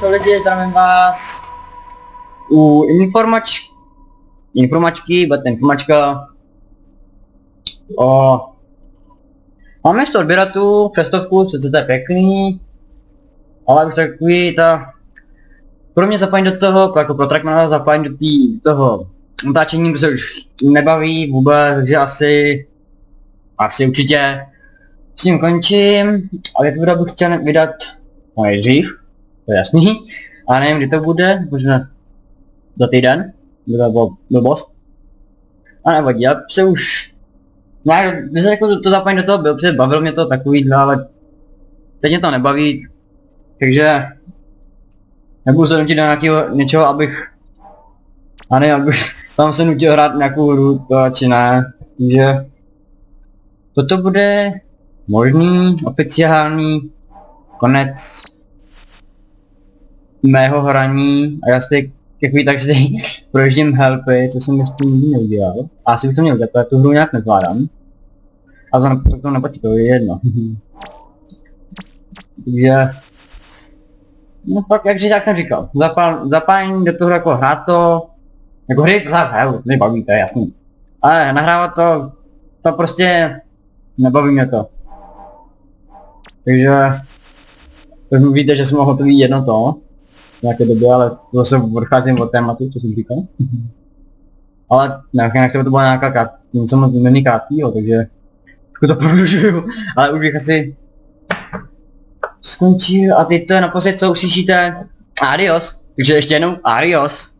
co lidi, zdravím vás. U informač... informačky, bude informačka. O... Máme ještě odběratu, přestovku, co to je pěkný, ale už takový ta... Pro mě zapojení do toho, jako pro Trackmana zapojení do, tý, do toho natáčení se už nebaví vůbec, takže asi... Asi určitě s tím končím, ale to bych chtěl vydat no nejdřív, to je jasný, a nevím kdy to bude, možná za týden, to blbost. A nevadí, já se už... Ne, když se jako to, zapojím do toho byl, protože bavil mě to takový, ale teď mě to nebaví, takže nebudu se nutit do nějakého něčeho, abych a ne, abych tam se nutil hrát nějakou hru, to či ne, takže toto bude možný oficiální konec mého hraní a já si takový tak zde projíždím helpy, co jsem ještě nikdy neudělal. A asi bych to měl udělat, protože tu hru nějak nezvládám. A to, to, to neplatí, to je jedno. Takže... No pak, jak, jak jsem říkal, zapál, zapálení do toho jako hrát to, jako hry hrát hell, nebaví, to je jasný. Ale nahrávat to, to prostě nebaví mě to. Takže... Tak víte, že jsem hotový jedno to, nějaké době, ale to se odcházím od tématu, co jsem říkal. ale ne, nějak to bylo nějaká kart, něco moc není krátkýho, takže to prodlužuju, ale už bych asi skončil a teď to je naposled, co uslyšíte. Adios. Takže ještě jednou adios.